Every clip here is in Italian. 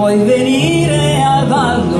puoi venire al ballo.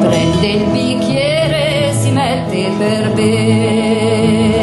Prende il bicchiere e si mette per bere.